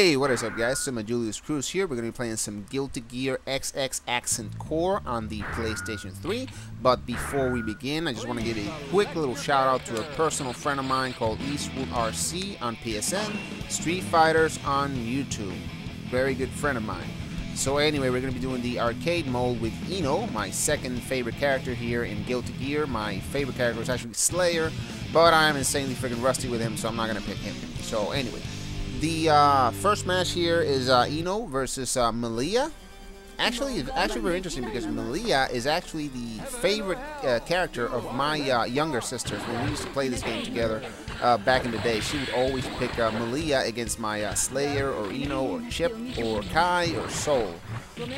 Hey, what is up guys? Soma Julius Cruz here. We're going to be playing some Guilty Gear XX Accent Core on the PlayStation 3. But before we begin, I just want to give a quick little shout out to a personal friend of mine called Eastwood RC on PSN, Street Fighters on YouTube. Very good friend of mine. So anyway, we're going to be doing the arcade mode with I-No, my second favorite character here in Guilty Gear. My favorite character is actually Slayer, but I'm insanely freaking rusty with him, so I'm not going to pick him. So anyway, the uh, first match here is uh, I-No versus uh, Millia. Actually, actually very interesting because Millia is actually the favorite uh, character of my uh, younger sisters when we used to play this game together uh, back in the day. She would always pick uh, Millia against my uh, Slayer or I-No or Chipp or Ky or Sol.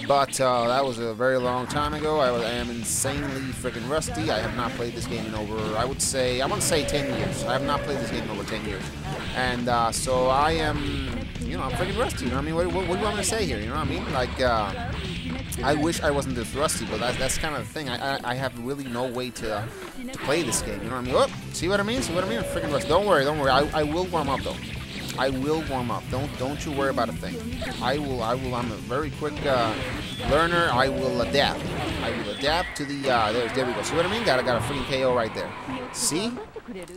But uh, that was a very long time ago. I, I am insanely freaking rusty. I have not played this game in over, I would say, I want to say 10 years. I have not played this game in over 10 years. And so I am, you know, I'm freaking rusty. You know what I mean? What, what, what, do you want me to say here? You know what I mean? Like, I wish I wasn't this rusty, but that's, that's kind of the thing. I, I, I have really no way to, to play this game. You know what I mean? Oh, see what I mean? See what I mean? Freaking rusty. Don't worry, don't worry. I, I will warm up though. I will warm up. Don't don't you worry about a thing. I will I will. I'm a very quick uh, learner. I will adapt. I will adapt to the. Uh, there, there we go. See what I mean? Got a got a freaking KO right there. See?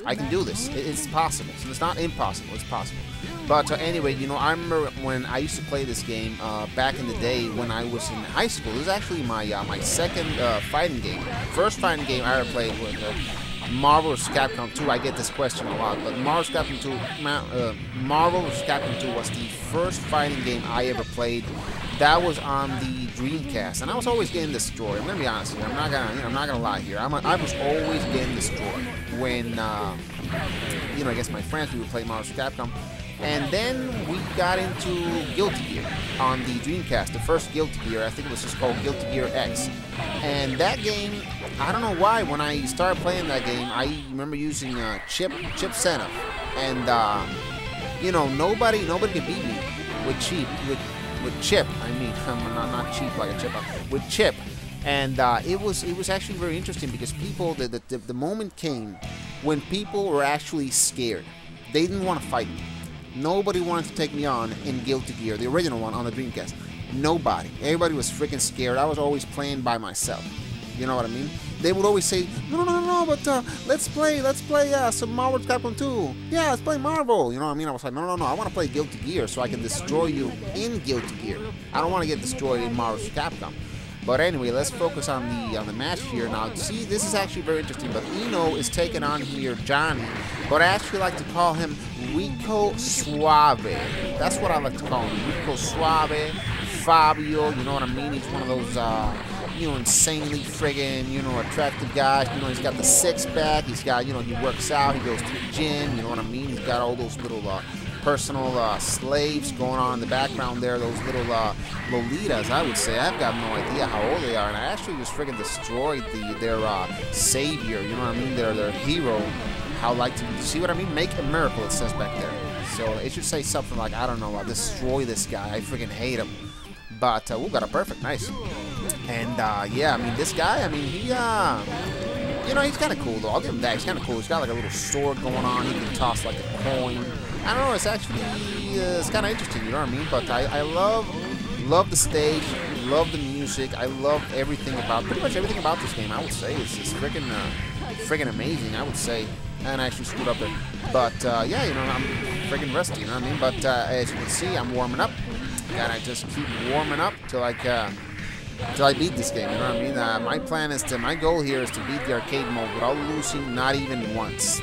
I can do this. It's possible. So it's not impossible. It's possible. But uh, anyway, you know, I remember when I used to play this game uh, back in the day when I was in high school. It was actually my uh, my second uh, fighting game. First fighting game I ever played was uh, Marvel vs. Capcom 2. I get this question a lot, but Marvel vs. Capcom 2, uh, Marvel vs. Capcom 2 was the first fighting game I ever played. That was on the Dreamcast, and I was always getting destroyed. I'm gonna be honest with you. I'm not gonna, you I'm not gonna lie here. I'm a, I was always getting destroyed when, you know, I guess my friends we would play Marvel vs. Capcom. And then we got into Guilty Gear on the Dreamcast, the first Guilty Gear. I think it was just called Guilty Gear X. And that game, I don't know why, when I started playing that game, I remember using uh, Chipp Chipp Zanuff. And, uh, you know, nobody nobody could beat me with cheap, with, with Chipp. I mean, not, not cheap like a chip, with Chipp. And uh, it was it was actually very interesting because people, the, the, the moment came when people were actually scared. They didn't want to fight me Nobody wanted to take me on in Guilty Gear, the original one on the Dreamcast. Nobody. Everybody was freaking scared. I was always playing by myself. You know what I mean? They would always say, no, no, no, no, but uh, let's play, let's play uh, some Marvel Capcom 2. Yeah, let's play Marvel. You know what I mean? I was like, no, no, no, I want to play Guilty Gear so I can destroy you in Guilty Gear. I don't want to get destroyed in Marvel Capcom. But anyway, let's focus on the on the match here now. See, this is actually very interesting. But I-No is taking on here Johnny, but I actually like to call him Rico Suave. That's what I like to call him, Rico Suave, Fabio. You know what I mean? He's one of those. Uh, you know, insanely friggin', you know, attractive guys. You know, he's got the six pack. He's got, you know, he works out. He goes to the gym. You know what I mean? He's got all those little uh, personal uh, slaves going on in the background there, those little uh, Lolitas, I would say. I've got no idea how old they are, and I actually just freaking destroyed the their uh, savior, you know what I mean, their, their hero. How like to, see what I mean? Make a miracle, it says back there. So it should say something like, I don't know, I'll destroy this guy, I freaking hate him. But, uh, we got a perfect, nice. And, uh, yeah, I mean, this guy, I mean, he, uh, you know, he's kind of cool, though. I'll give him that. He's kind of cool. He's got, like, a little sword going on. He can toss, like, a coin. I don't know. It's actually uh, it's kind of interesting. You know what I mean? But I, I love love the stage, love the music. I love everything about pretty much everything about this game. I would say it's, it's freaking uh, freaking amazing. I would say, and I actually screwed up there. But uh, yeah, you know, I'm freaking rusty. You know what I mean? But uh, as you can see, I'm warming up, and I just keep warming up till like. Uh, till I beat this game, you know what I mean? Uh, my plan is to, my goal here is to beat the arcade mode without losing not even once.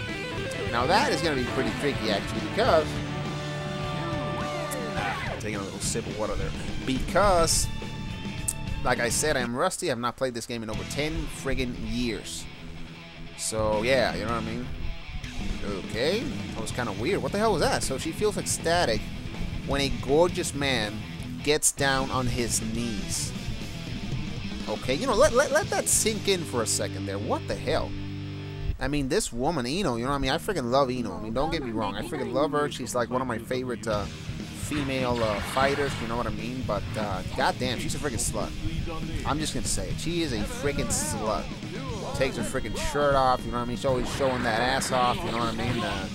Now that is going to be pretty tricky actually because taking a little sip of water there. Because like I said I'm rusty. I've not played this game in over 10 friggin years. So yeah you know what I mean? Okay that was kind of weird. What the hell was that? So she feels ecstatic when a gorgeous man gets down on his knees. Okay you know let, let, let that sink in for a second there. What the hell I mean, this woman, I-No, you know what I mean? I freaking love I-No. I mean, don't get me wrong. I freaking love her. She's like one of my favorite uh, female uh, fighters, you know what I mean? But uh, goddamn, she's a freaking slut. I'm just going to say it. She is a freaking slut. Takes her freaking shirt off, you know what I mean? She's always showing that ass off, you know what I mean? Uh,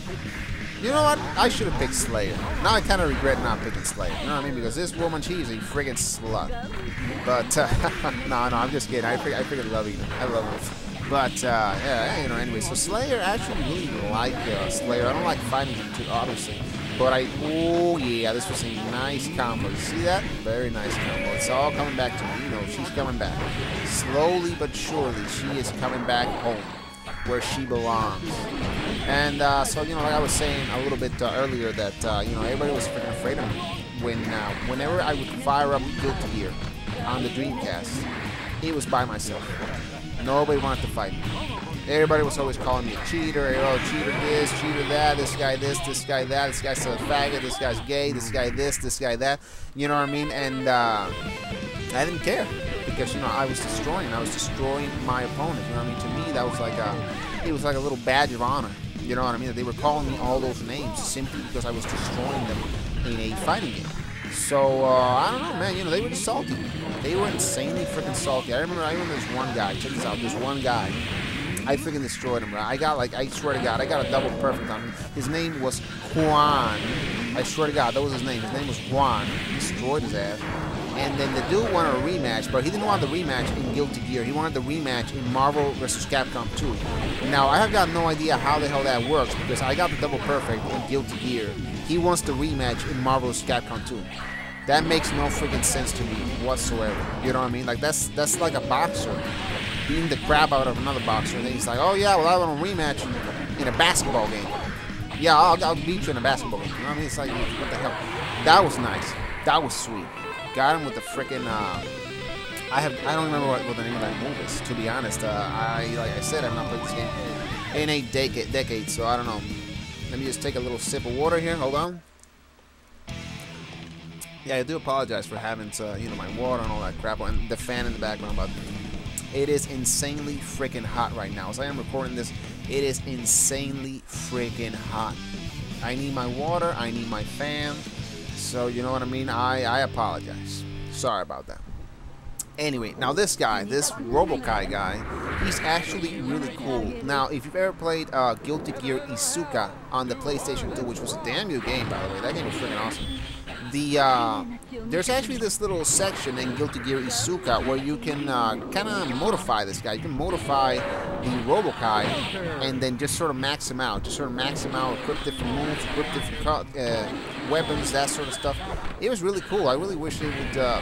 You know what? I should have picked Slayer. Now I kind of regret not picking Slayer. You know what I mean? Because this woman, she's a friggin' slut. But, uh, no, no, I'm just kidding. I, I freaking love her. I love her. But, uh, yeah, you know, anyway. So Slayer, I actually really like uh, Slayer. I don't like fighting him too, obviously. But I, oh yeah, this was a nice combo. You see that? Very nice combo. It's all coming back to me. You know, she's coming back. Slowly but surely, she is coming back home where she belongs. And uh, so, you know, like I was saying a little bit uh, earlier that, uh, you know, everybody was freaking afraid of me. When, uh, whenever I would fire up Guilty Gear on the Dreamcast, it was by myself. Nobody wanted to fight me. Everybody was always calling me a cheater. Oh, cheater this, cheater that. This guy this, this guy that. This guy's a faggot. This guy's gay. This guy this, this guy that. You know what I mean? And uh, I didn't care because you know I was destroying. I was destroying my opponent. You know what I mean? To me, that was like a, it was like a little badge of honor. You know what I mean? They were calling me all those names simply because I was destroying them in a fighting game. So uh, I don't know, man. You know, they were just salty. They were insanely freaking salty. I remember, I remember this one guy. Check this out. This one guy I freaking destroyed him. I got like, I swear to God, I got a double perfect on him. His name was Juan. I swear to God, that was his name. His name was Juan. He destroyed his ass. And then the dude wanted a rematch, but he didn't want the rematch in Guilty Gear. He wanted the rematch in Marvel vs. Capcom 2. Now, I have got no idea how the hell that works because I got the double perfect in Guilty Gear. He wants the rematch in Marvel vs. Capcom 2. That makes no freaking sense to me whatsoever. You know what I mean? Like that's that's like a boxer beating the crap out of another boxer. And then he's like, oh yeah, well I want a rematch in, a basketball game. Yeah, I'll, I'll, beat you in a basketball game. You know what I mean? It's like, what the hell? That was nice. That was sweet. Got him with the freaking. Uh, I have. I don't remember what, what, the name of that move is. To be honest, uh, I like I said, I've not played this game in a decade. Decade. So I don't know. Let me just take a little sip of water here. Hold on. Yeah, I do apologize for having to, you know, my water and all that crap, and the fan in the background, but it is insanely freaking hot right now. As I am recording this, it is insanely freaking hot. I need my water, I need my fan. So, you know what I mean? I, I apologize. Sorry about that. Anyway, now this guy, this Robo-Ky guy, he's actually really cool. Now, if you've ever played uh, Guilty Gear Isuka on the PlayStation 2, which was a damn good game, by the way, that game was freaking awesome the uh, there's actually this little section in Guilty Gear Isuka where you can uh, kind of modify this guy. You can modify the Robo-Ky and then just sort of max him out. Just sort of max him out, equip different moves, equip different uh, weapons, that sort of stuff. It was really cool. I really wish they would uh,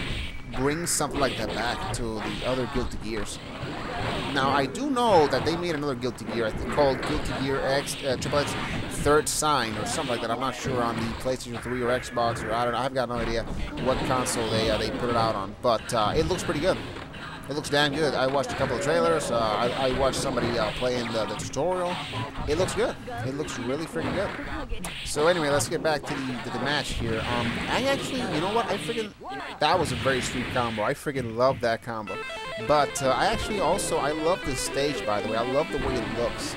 bring something like that back to the other Guilty Gears. Now, I do know that they made another Guilty Gear, I think called Guilty Gear X, uh, Triple X Third Sign or something like that. I'm not sure on the PlayStation 3 or Xbox or I don't know. I've got no idea what console they uh, they put it out on, but uh, it looks pretty good. It looks damn good. I watched a couple of trailers. Uh, I, I, watched somebody uh, playing the, the, tutorial. It looks good. It looks really freaking good. So anyway, let's get back to the, to the match here. Um, I actually, you know what? I freaking that was a very sweet combo. I freaking love that combo. But uh, I actually also I love the stage. By the way, I love the way it looks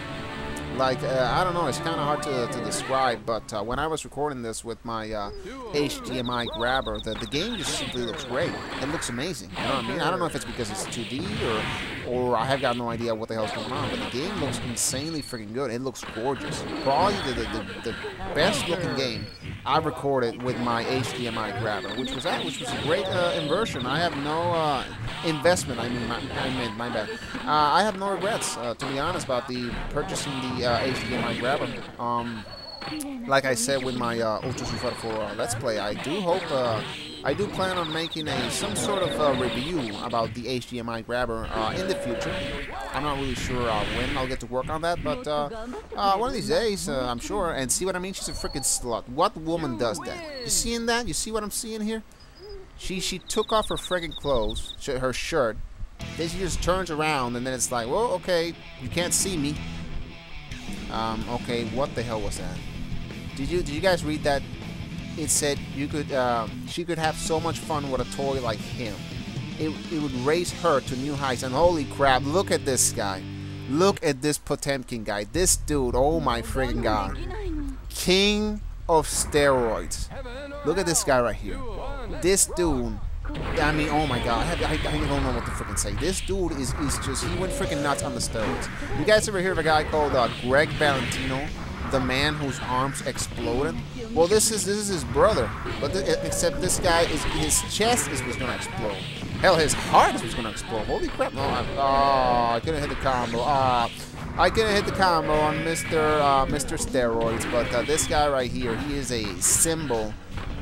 like uh, I don't know, it's kind of hard to, to describe, but uh, when I was recording this with my uh, HDMI grabber, the, the game just simply looks great. It looks amazing. You know what I mean? I don't know if it's because it's 2D or or I have got no idea what the hell's going on, but the game looks insanely freaking good. It looks gorgeous. Probably the, the, the, the best looking game I recorded with my HDMI grabber, which was which was a great uh, inversion. I have no uh, investment. I mean, my, I mean, my bad. Uh, I have no regrets, uh, to be honest, about the purchasing the HDMI uh, grabber. Um, like I said with my uh, Ultra Fighter 4 uh, Let's Play, I do hope, uh, I do plan on making a some sort of uh, review about the HDMI grabber uh, in the future. I'm not really sure uh, when I'll get to work on that, but uh, one of these days, I'm sure. And see what I mean? She's a freaking slut. What woman does that? You seeing that? You see what I'm seeing here? She she took off her freaking clothes, her shirt. Then she just turns around, and then it's like, well, okay, you can't see me. Um, okay, what the hell was that? Did you did you guys read that? It said you could uh, she could have so much fun with a toy like him. It, it would raise her to new heights. And holy crap, look at this guy. Look at this Potemkin guy. This dude, oh my friggin' god. King of steroids. Look at this guy right here. This dude I mean, oh my god, I, have, I, I, don't know what to freaking say. This dude is, is just, he went freaking nuts on the steroids. You guys ever hear of a guy called uh, Greg Valentino? the man whose arms exploded. Well, this is this is his brother, but th except this guy is his chest is what's gonna explode. Hell, his heart was gonna explode. Holy crap! I, oh, I couldn't hit the combo. Ah. I couldn't hit the combo on Mr. Uh, Mr. Steroids, but uh, this guy right here, he is a symbol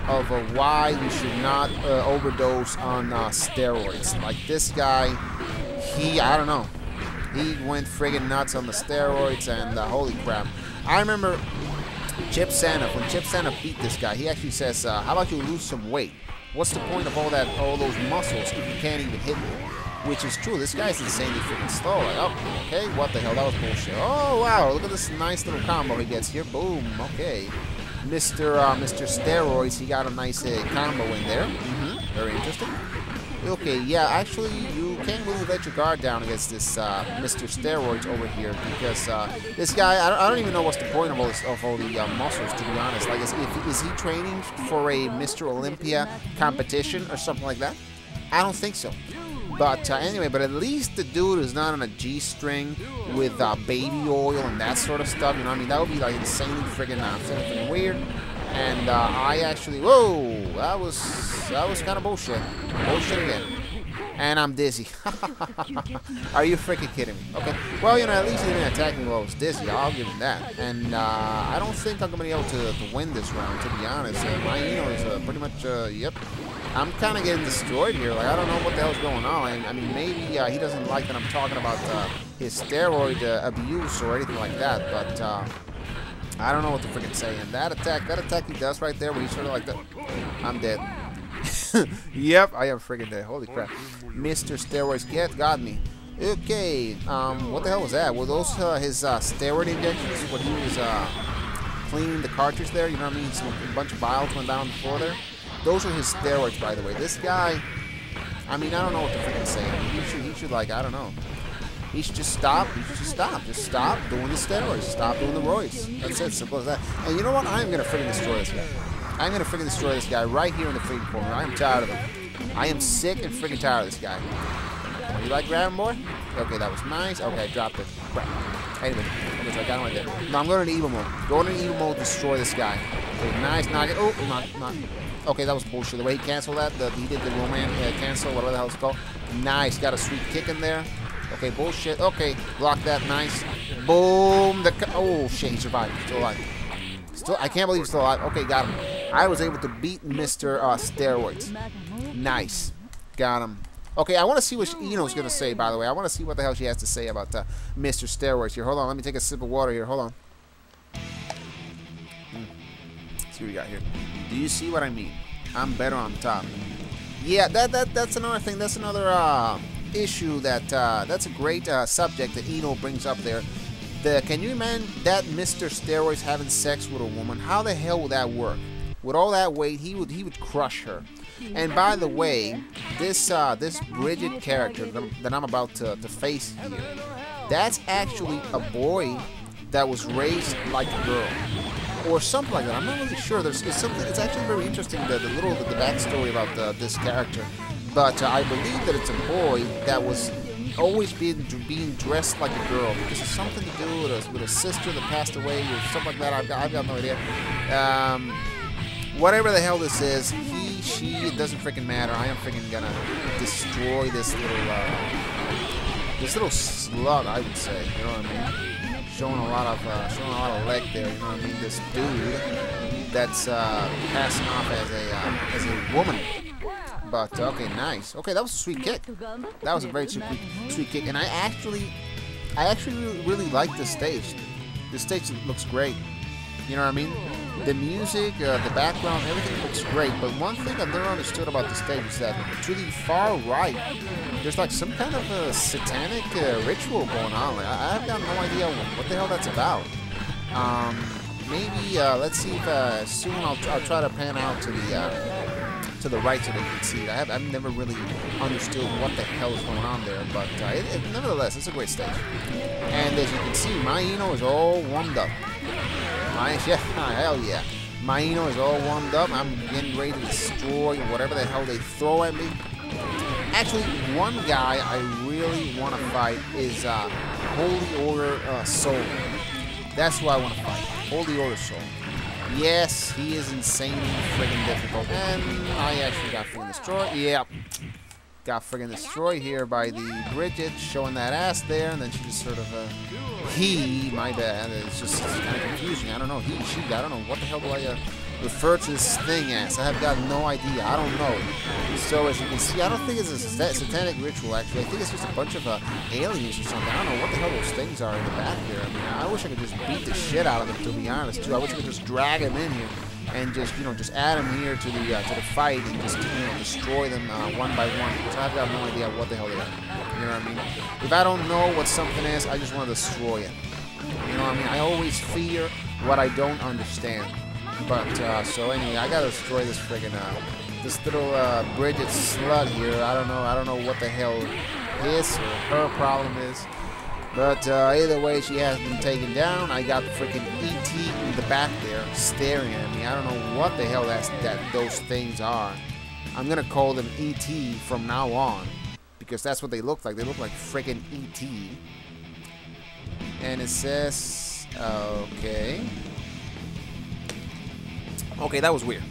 of uh, why you should not uh, overdose on uh, steroids. Like this guy, he, I don't know, he went friggin' nuts on the steroids, and uh, holy crap. I remember Chipp Zanuff, when Chipp Zanuff beat this guy, he actually says, uh, how about you lose some weight? What's the point of all that, all those muscles if you can't even hit me? Which is true. This guy's insanely freaking slow. Like, oh, okay, what the hell? That was bullshit. Oh, wow. Look at this nice little combo he gets here. Boom. Okay. Mr. Uh, Mr. Steroids, he got a nice uh, combo in there. Mm -hmm. Very interesting. Okay, yeah, actually, you can't really let your guard down against this uh, Mr. Steroids over here because uh, this guy, I don't, I don't, even know what's the point of all, this, of all the uh, muscles, to be honest. Like, is, is he training for a Mr. Olympia competition or something like that? I don't think so. But uh, anyway, but at least the dude is not on a G-string with uh, baby oil and that sort of stuff. You know, what I mean, that would be like insanely friggin' uh, weird. And uh, I actually, whoa, that was that was kind of bullshit. Bullshit again. And I'm dizzy. Are you freaking kidding me? Okay. Well, you know, at least he didn't attack me while I was dizzy. I'll give him that. And uh, I don't think I'm going to be able to, to win this round, to be honest. Uh, my I-No is pretty much, uh, yep, I'm kind of getting destroyed here. Like, I don't know what the hell's going on. I, I mean, maybe uh, he doesn't like that I'm talking about uh, his steroid uh, abuse or anything like that, but uh, I don't know what to freaking say. And that attack, that attack he does right there, where he's sort of like that, I'm dead. yep, I am freaking dead. Holy crap. Mr. Steroids get got me. Okay, um, what the hell was that? Were those uh, his uh, steroid injections when he was cleaning the cartridge there? You know what I mean? Some, a bunch of bile went down the floor there. Those are his steroids, by the way. This guy, I mean, I don't know what to freaking say. He should, he should, like, I don't know. He should just stop. He should just stop. Just stop doing the steroids. Stop doing the roids. That's it. Simple as that. And you know what? I'm going to freaking destroy this guy. I'm going to freaking destroy this guy right here in the freaking corner. I am tired of him. I am sick and freaking tired of this guy. You like grabbing boy? Okay, that was nice. Okay, I dropped it. Crap. Anyway, okay, so I got him right there. Now I'm going to evil mode. Go into evil mode, destroy this guy. Okay, nice, knock it. Oh, knock, knock. Okay, that was bullshit. The way he canceled that, the, he did the Roman uh, cancel, whatever the hell it's called. Nice. Got a sweet kick in there. Okay, bullshit. Okay, block that. Nice. Boom. The oh shit, he survived. Still alive. Still, I can't believe he's still alive. Okay, got him. I was able to beat Mr. Uh, Steroids. Nice. Got him. Okay, I want to see what I-No's going to say, by the way. I want to see what the hell she has to say about uh, Mr. Steroids here. Hold on, let me take a sip of water here. Hold on. See what we got here. Do you see what I mean? I'm better on top. Yeah, that that that's another thing. That's another uh, issue that uh, that's a great uh, subject that I-No brings up there. The can you imagine that Mr. Steroids having sex with a woman? How the hell would that work? With all that weight, he would he would crush her. And by the way, this uh, this Bridget character that I'm about to, to face here, that's actually a boy that was raised like a girl or something like that. I'm not really sure. There's it's something. It's actually very interesting the, the little the, the backstory about the, this character. But uh, I believe that it's a boy that was always being being dressed like a girl because it's something to do with a, with a sister that passed away or something like that. I've got, I've got no idea. Um, whatever the hell this is, he, she, it doesn't freaking matter. I am freaking gonna destroy this little uh, this little slug. I would say. You know what I mean? Showing a lot of uh, showing a lot of leg there. You know what I mean? This dude that's uh, passing off as a uh, as a woman. But okay, nice. Okay, that was a sweet kick. That was a very sweet, sweet kick, and I actually, I actually really, really like this stage. This stage looks great. You know what I mean? The music, uh, the background, everything looks great. But one thing I've never understood about the stage is that to the far right, there's like some kind of a satanic uh, ritual going on. Like, I, have got no idea what, the hell that's about. Um, maybe uh, let's see if uh, soon I'll, I'll, try to pan out to the uh, to the right so they can see it. I have, I've never really understood what the hell is going on there, but uh, it, it, nevertheless, it's a great stage. And as you can see, my I-No is all warmed up. My, yeah, hell yeah. My I-No is all warmed up. I'm getting ready to destroy whatever the hell they throw at me. Actually, one guy I really want to fight is uh, Holy Order uh, Sol. That's who I want to fight. Holy Order Sol. Yes, he is insanely friggin' difficult. And I actually got friggin' destroyed. Yep. Got friggin' destroyed here by the Bridget showing that ass there, and then she just sort of, uh, he, my bad, it's just kind of confusing. I don't know, he, she, I don't know, what the hell do I, uh, refer to this thing as. I have got no idea. I don't know. So as you can see, I don't think it's a satanic ritual, actually. I think it's just a bunch of uh, aliens or something. I don't know what the hell those things are in the back here. I mean, I wish I could just beat the shit out of them, to be honest, too. I wish I could just drag them in here and just, you know, just add them here to the uh, to the fight and just, you know, destroy them uh, one by one. Because I've got no idea what the hell they are. You know what I mean? If I don't know what something is, I just want to destroy it. You know what I mean? I always fear what I don't understand. But, uh, so anyway, I gotta destroy this friggin', uh, this little, uh, Bridget slut here. I don't know, I don't know what the hell his or her problem is. But, uh, either way, she has been taken down. I got the freaking ET in the back there staring at me. I don't know what the hell that's, that those things are. I'm gonna call them ET from now on. Because that's what they look like. They look like freaking ET. And it says, okay. Okay, that was weird.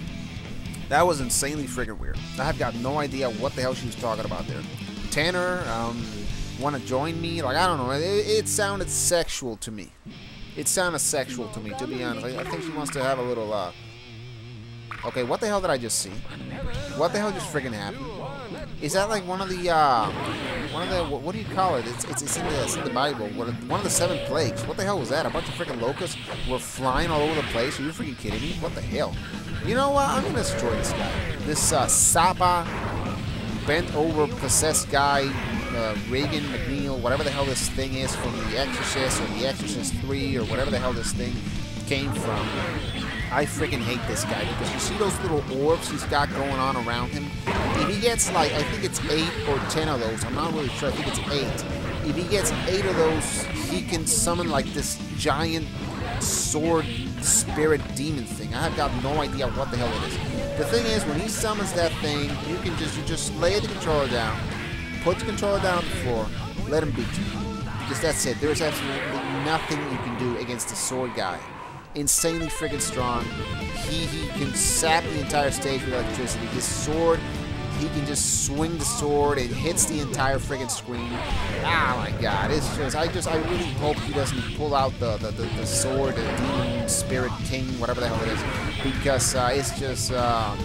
That was insanely friggin' weird. I have got no idea what the hell she was talking about there. Tanner, um, want to join me? Like, I don't know. It, it, sounded sexual to me. It sounded sexual to me, to be honest. I, I think she wants to have a little, uh... Okay, what the hell did I just see? What the hell just friggin' happened? Is that like one of the, uh... One of the... What, what do you call it? It's, it's, it's, in the, it's in the Bible. One of the seven plagues. What the hell was that? A bunch of freaking locusts were flying all over the place? Are you freaking kidding me? What the hell? You know what? I'm gonna destroy this guy. This, uh, Zappa bent over possessed guy uh, Regan MacNeil, whatever the hell this thing is from The Exorcist or The Exorcist 3 or whatever the hell this thing came from. I freaking hate this guy because you see those little orbs he's got going on around him? If he gets like, I think it's 8 or 10 of those, I'm not really sure, I think it's 8. If he gets 8 of those, he can summon like this giant sword spirit demon thing. I have got no idea what the hell it is. The thing is, when he summons that thing, you can just you just lay the controller down, Put the controller down on the floor. Let him beat you. Because that's it. There's absolutely nothing you can do against the sword guy. Insanely freaking strong. He, he can sap the entire stage with electricity. His sword, he can just swing the sword. It hits the entire freaking screen. Oh my god. It's just, I just, I really hope he doesn't pull out the, the, the, the sword, the demon, spirit, king, whatever the hell it is. Because uh, it's just, uh,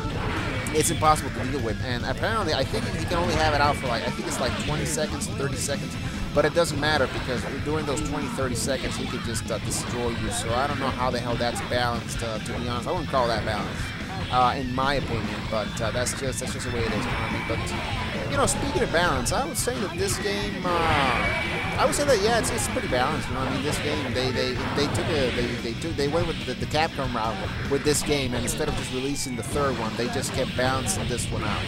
it's impossible to deal with. And apparently, I think he can only have it out for like, I think it's like 20 seconds, 30 seconds. But it doesn't matter because during those 20, 30 seconds, he could just uh, destroy you. So I don't know how the hell that's balanced, uh, to be honest. I wouldn't call that balanced, uh, in my opinion. But uh, that's just that's just the way it is. You I mean? But, you know, speaking of balance, I would say that this game, uh, I would say that yeah, it's, it's pretty balanced. You know, I mean, this game they they they took a they they took they went with the, the Capcom route with this game, and instead of just releasing the third one, they just kept balancing this one out.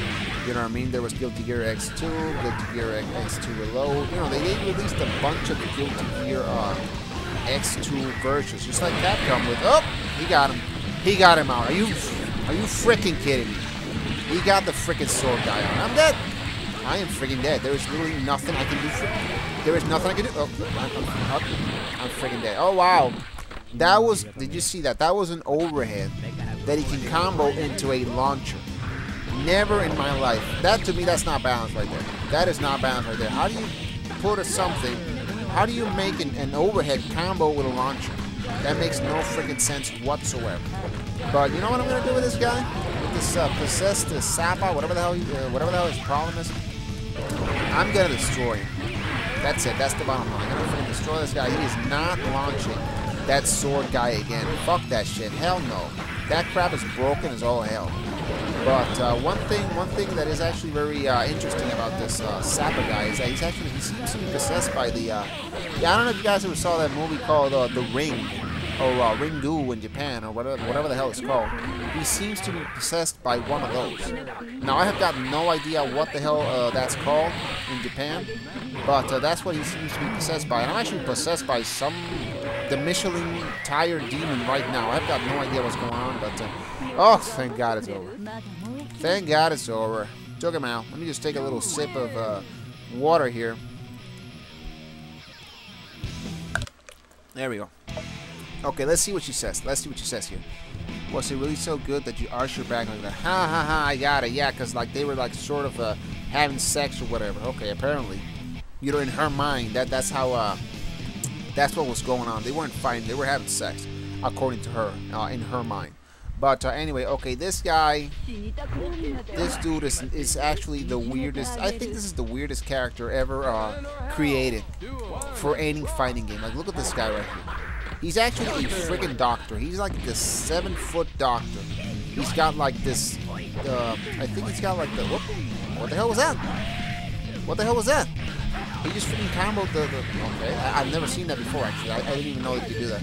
You know what I mean? There was Guilty Gear X2, Guilty Gear X2 Reload. You know, they, they released a bunch of the Guilty Gear uh, X2 versions, just like Capcom with. Oh, he got him. He got him out. Are you are you freaking kidding me? He got the freaking sword guy on. I'm dead. I am freaking dead. There is literally nothing I can do. There is nothing I can do. Oh, I'm, I'm, I'm dead. Oh, wow. That was, did you see that? That was an overhead that he can combo into a launcher. Never in my life. That, to me, that's not balance right there. That is not balance right there. How do you put a something, how do you make an, an overhead combo with a launcher? That makes no freaking sense whatsoever. But you know what I'm going to do with this guy? With this uh, possessed uh, Zappa, whatever the hell, uh, whatever the hell his problem is. I'm gonna destroy him. That's it. That's the bottom line. I'm gonna destroy this guy. He is not launching that sword guy again. Fuck that shit. Hell no. That crap is broken as all hell. But uh, one thing, one thing that is actually very uh, interesting about this uh, Zappa guy is that he's actually he seems to be possessed by the. Uh, yeah, I don't know if you guys ever saw that movie called uh, The Ring or uh, Ringu in Japan, or whatever, whatever the hell it's called. He seems to be possessed by one of those. Now, I have got no idea what the hell uh, that's called in Japan, but uh, that's what he seems to be possessed by. And I'm actually possessed by some, the Michelin tire demon right now. I've got no idea what's going on, but, uh, oh, thank God it's over. Thank God it's over. Took him out. Let me just take a little sip of uh, water here. There we go. Okay, let's see what she says. Let's see what she says here. Was it really so good that you arched your back like that? Ha ha ha, I got it. Yeah, because like they were like sort of uh, having sex or whatever. Okay, apparently. You know, in her mind, that that's how, uh, that's what was going on. They weren't fighting, they were having sex, according to her, uh, in her mind. But uh, anyway, okay, this guy, this dude is, is actually the weirdest, I think this is the weirdest character ever uh, created for any fighting game. Like, look at this guy right here. He's actually a freaking doctor. He's like this seven foot doctor. He's got like this, uh, I think he's got like the, whoop, what the hell was that? What the hell was that? He just freaking comboed the, the okay, I, have never seen that before actually. I, I, didn't even know he could do that.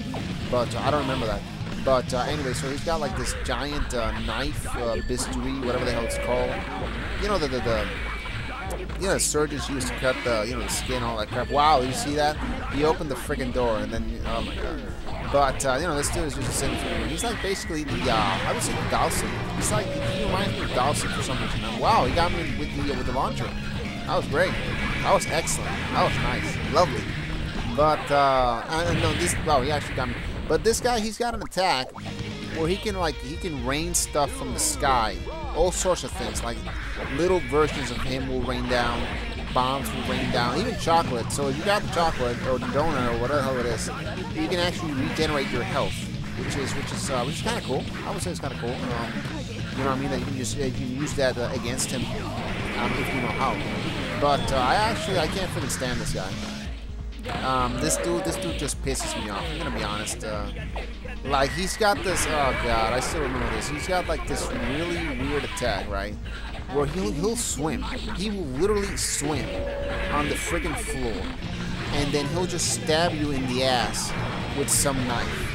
But uh, I don't remember that. But uh, anyway, so he's got like this giant uh, knife, uh, bisturi, whatever the hell it's called. You know, the, the, the you know, surgeons used to cut the, you know, the skin, all that crap. Wow, you see that? He opened the freaking door, and then, oh my god. But, uh, you know, this dude is just a sinner. He's like basically the, uh, I would say Dhalsim. He's like, he reminds me of Dhalsim for some reason. Wow, he got me with the, with the launcher. That was great. That was excellent. That was nice. Lovely. But, uh, uh, no, this, wow, he actually got me. But this guy, he's got an attack where he can, like, he can rain stuff from the sky all sorts of things. Like little versions of him will rain down, bombs will rain down, even chocolate. So if you got the chocolate or the donut or whatever it is, you can actually regenerate your health, which is which is uh, which is kind of cool. I would say it's kind of cool. Um, you know what I mean? That you can just uh, you can use that uh, against him um, if you know how. But uh, I actually I can't freaking stand this guy. Um, this dude, this dude just pisses me off. I'm gonna be honest. Like he's got this. Oh god, I still remember this. He's got like this really weird attack, right? Where he'll he'll swim. He will literally swim on the friggin' floor, and then he'll just stab you in the ass with some knife.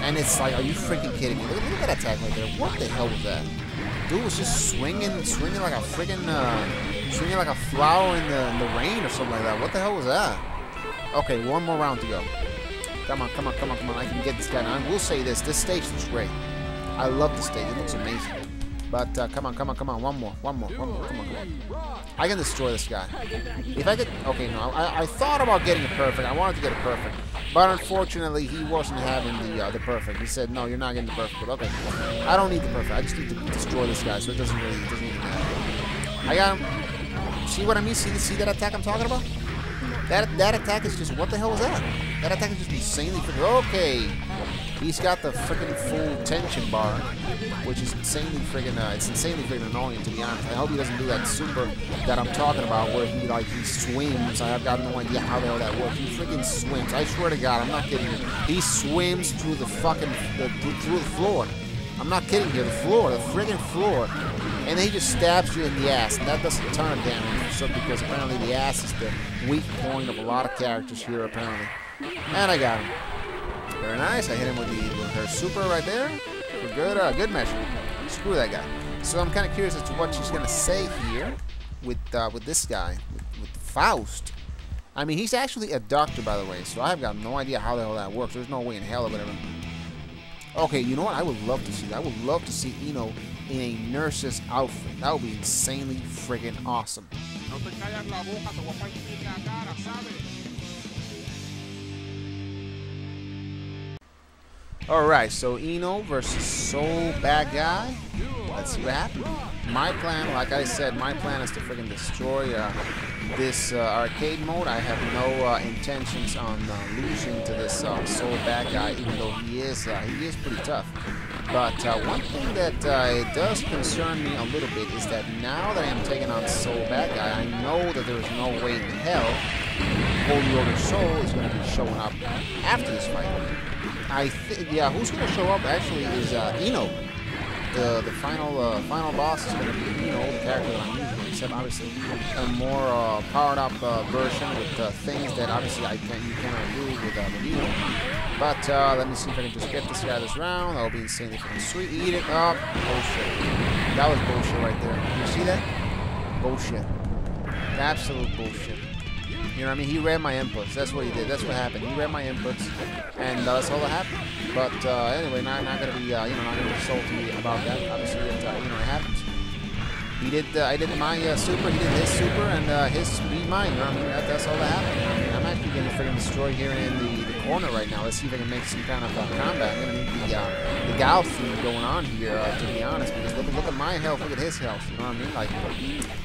And it's like, are you freaking kidding me? Look, look at that attack right there. What the hell was that? Dude was just swinging, swinging like a friggin', uh, swinging like a flower in the, in the rain or something like that. What the hell was that? Okay, one more round to go. Come on, come on, come on, come on. I can get this guy. Now, I will say this. This stage looks great. I love the stage. It looks amazing. But uh, come on, come on, come on. One more, one more, one more. Come on, come on. I can destroy this guy. If I could... Okay, no. I, I thought about getting it perfect. I wanted to get it perfect. But unfortunately, he wasn't having the uh, the perfect. He said, no, you're not getting the perfect. But okay. I don't need the perfect. I just need to destroy this guy, so it doesn't really, it doesn't really matter. I got him. See what I mean? See, see that attack I'm talking about? That that attack is just what the hell was that? That attack is just insanely freaking okay. He's got the freaking full tension bar, which is insanely freaking uh, it's insanely freaking annoying to be honest. I hope he doesn't do that super that I'm talking about where he like he swims. I have got no idea how the hell that works. He freaking swims. I swear to God, I'm not kidding you. He swims through the fucking the, through the floor. I'm not kidding you. The floor, the friggin' floor and he just stabs you in the ass, and that does a ton of damage. So because apparently the ass is the weak point of a lot of characters here, apparently. And I got him. Very nice. I hit him with, the, with her super right there. For good, uh, good measure. Screw that guy. So I'm kind of curious as to what she's gonna say here with uh, with this guy, with, with Faust. I mean, he's actually a doctor, by the way, so I have got no idea how the hell that works. There's no way in hell or whatever. Okay, you know what? I would love to see. I would love to see I-No in a nurse's outfit. That would be insanely friggin' awesome. Alright, so I-No versus Sol Badguy. Let's see what happens. My plan, like I said, my plan is to friggin' destroy uh, this uh, arcade mode. I have no uh, intentions on uh, losing to this uh, Soul Bad Guy, even though he is uh, he is pretty tough. But uh, one thing that uh, does concern me a little bit is that now that I am taking on Soul Bad Guy, I know that there is no way in hell Holy Order Sol is going to be showing up after this fight. I think, yeah, who's going to show up actually is uh, I-No. The the final uh, final boss is going to be I-No, the character that I'm using, except obviously a more uh, powered up uh, version with uh, things that obviously I can you cannot do with uh, the I-No. But let me see if I can just get this guy this round. That'll be insanely fucking sweet. Eat it up. Bullshit. That was bullshit right there. You see that? Bullshit. Absolute bullshit. You know what I mean? He read my inputs. That's what he did. That's what happened. He read my inputs, and uh, that's all that happened. But uh, anyway, not not gonna be uh, you know not gonna be salty about that. Obviously, it, uh, you know it happens. He did. Uh, I did my uh, super. He did his super, and his beat mine. You know what I mean? That, that's all that happened. Getting freaking destroyed here in the, the corner right now. Let's see if I can make some kind of uh, combat. I'm gonna need the uh, the going on here, uh, to be honest, because look, look at my health, look at his health. You know what I mean? Like,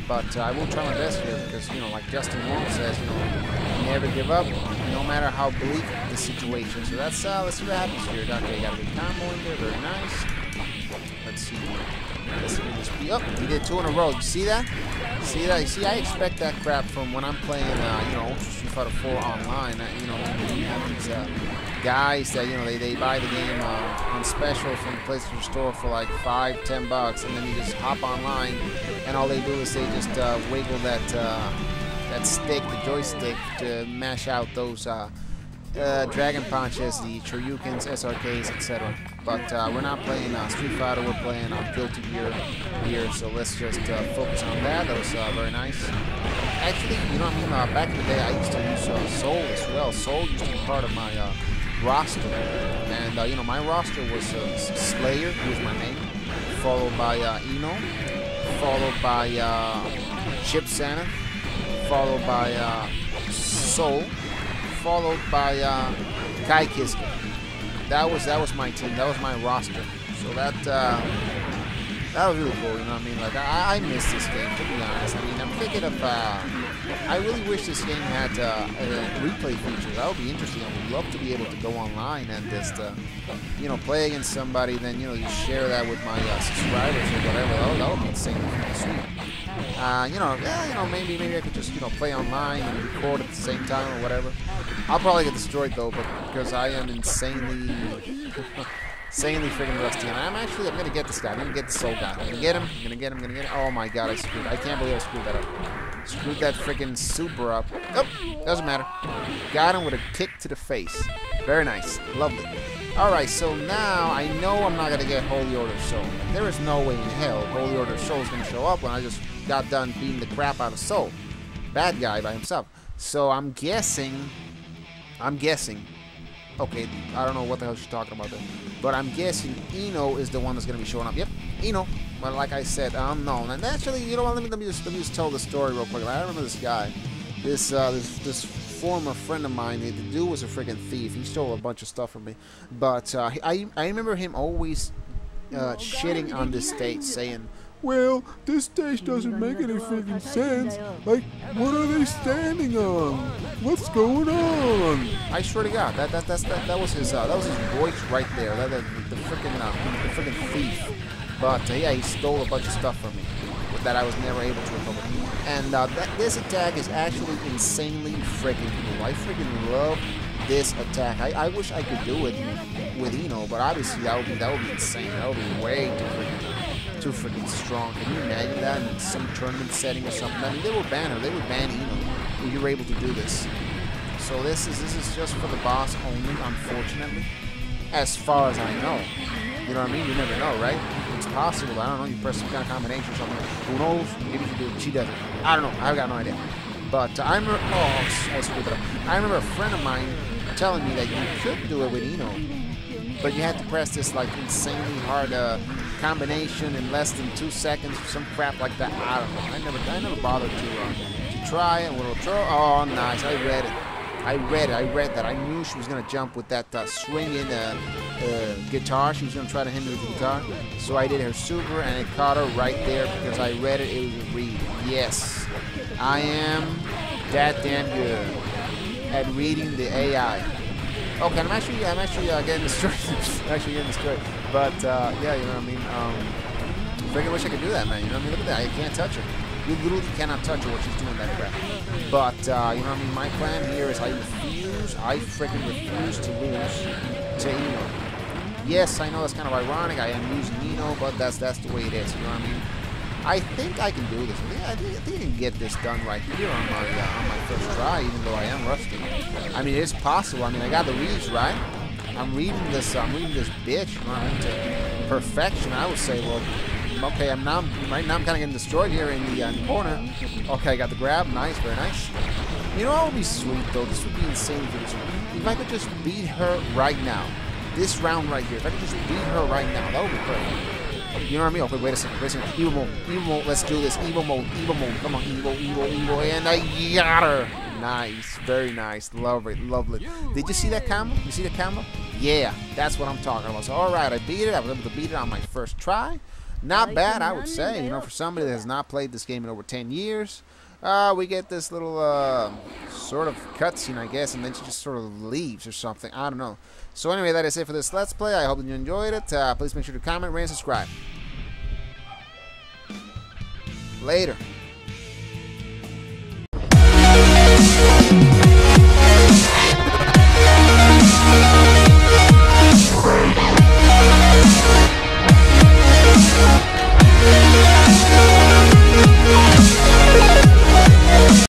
but uh, I will try my best here because you know, like Justin Wong says, you know, never give up, no matter how bleak the situation. So that's uh, let's see what happens here. Okay, got a good combo in there, very nice. Let's see. Oh, he did two in a row. You see that? See that? You see, I expect that crap from when I'm playing, uh, you know, Ultra Street Fighter 4 online. Uh, you know, you have these uh, guys that you know they, they buy the game uh, on special from the PlayStation Store for like five, ten bucks, and then you just hop online, and all they do is they just uh, wiggle that uh, that stick, the joystick, to mash out those uh, Dragon Punches, the Shoryukens, SRKs, etc. But uh, we're not playing uh, Street Fighter, we're playing uh, Guilty Gear here, so let's just uh, focus on that. That was uh, very nice. Actually, you know I mean? Uh, back in the day, I used to use Sol as well. Sol used to be part of my roster, and you know my roster was Slayer, who was my name, followed by I-No, followed by Chipp Zanuff, followed by Sol, followed by uh, Ky Kiske. That was that was my team. That was my roster. So that uh, that was really cool. You know what I mean? Like I, I miss this game to be honest. I mean I'm thinking of. Uh, I really wish this game had uh, uh, replay feature. That would be interesting. I would love to be able to go online and just, uh, you know, play against somebody. Then you know you share that with my uh, subscribers or whatever. That would, that would be insane. Sweet. Uh, you know, yeah, you know, maybe maybe I could just you know play online and record at the same time or whatever. I'll probably get destroyed though, but because I am insanely, insanely freaking rusty, and I'm actually I'm gonna get this guy. I'm gonna get the Sol guy. I'm gonna get him. I'm gonna get him. I'm gonna get him. Oh my god, I screwed. I can't believe I screwed that up. Screwed that freaking super up. Oh, doesn't matter. Got him with a kick to the face. Very nice. Lovely. Alright, so now I know I'm not going to get Holy Order Sol. There is no way in hell Holy Order Sol is going to show up when I just got done beating the crap out of Sol. Bad guy by himself. So I'm guessing... I'm guessing... Okay, I don't know what the hell she's talking about there. But I'm guessing I-No is the one that's going to be showing up. Yep, I-No. Well, like I said, unknown. And actually, you know what? Let me, let me, just, let me just tell the story real quick. I remember this guy. This, uh, this, this former friend of mine, the dude was a freaking thief. He stole a bunch of stuff from me. But uh, I, I remember him always uh, shitting on this stage, saying, well, this stage doesn't make any freaking sense. Like, what are they standing on? What's going on? I swear to God, that that that's, that, that was his uh, that was his voice right there. That, that the freaking uh, the freaking thief. But uh, yeah, he stole a bunch of stuff from me that I was never able to recover. And uh, that, this attack is actually insanely freaking cool. I freaking love this attack. I, I wish I could do it with I-No, but obviously that would be that would be insane. That would be way too freaking too freaking strong. Can you imagine that in some tournament setting or something? I mean, they would ban her. They would ban I-No if you were able to do this. So this is this is just for the boss only, unfortunately. As far as I know. You know what I mean? You never know, right? Possible. I don't know. You press some kind of combination or something. Who knows? Maybe she did. She doesn't. I don't know. I've got no idea. But I remember. Oh, I remember a friend of mine telling me that you could do it with I-No, but you had to press this like insanely hard uh, combination in less than two seconds or some crap like that. I don't know. I never, I never bothered to, uh, to try it. Little throw. Oh, nice. I read it. I read it. I read that. I knew she was gonna jump with that uh, swinging uh, uh, guitar. She was gonna try to hit me with the guitar. So I did her super, and it caught her right there because I read it. It was a read. Yes, I am that damn good at reading the AI. Okay, I'm actually, I'm actually uh, getting destroyed. Actually getting destroyed. But uh, yeah, you know what I mean. Um, freaking wish I could do that, man. You know what I mean? Look at that. I can't touch her. You literally cannot touch her while she's doing that crap. But, uh, you know what I mean? My plan here is I refuse, I freaking refuse to lose to I-No. Yes, I know that's kind of ironic. I am using I-No, but that's that's the way it is. You know what I mean? I think I can do this. I think I, think, I, think I can get this done right here on my uh, on my first try, even though I am rusty. I mean, it's possible. I mean, I got the reads right. I'm reading this. I'm reading this bitch to perfection. I would say, well, okay, I'm now right now I'm kind of getting destroyed here in the, uh, in the corner. Okay, I got the grab. Nice, very nice. You know what would be sweet though? This would be insane for this. If I could just beat her right now, this round right here. If I could just beat her right now, that would be perfect. You know what I mean? Okay, wait a second, wait a second. Evil mode, evil mode. Let's do this. Evil mode, evil mode. Come on, evil, evil, evil. And I got her. Nice, very nice, lovely, lovely. Did you see that combo? You see the combo? Yeah, that's what I'm talking about. So, all right, I beat it. I was able to beat it on my first try. Not bad, I would say. You know, for somebody that has not played this game in over 10 years, uh, we get this little uh, sort of cutscene, I guess, and then she just sort of leaves or something. I don't know. So anyway, that is it for this Let's Play. I hope that you enjoyed it. Uh, please make sure to comment, rate, and subscribe. Later. Música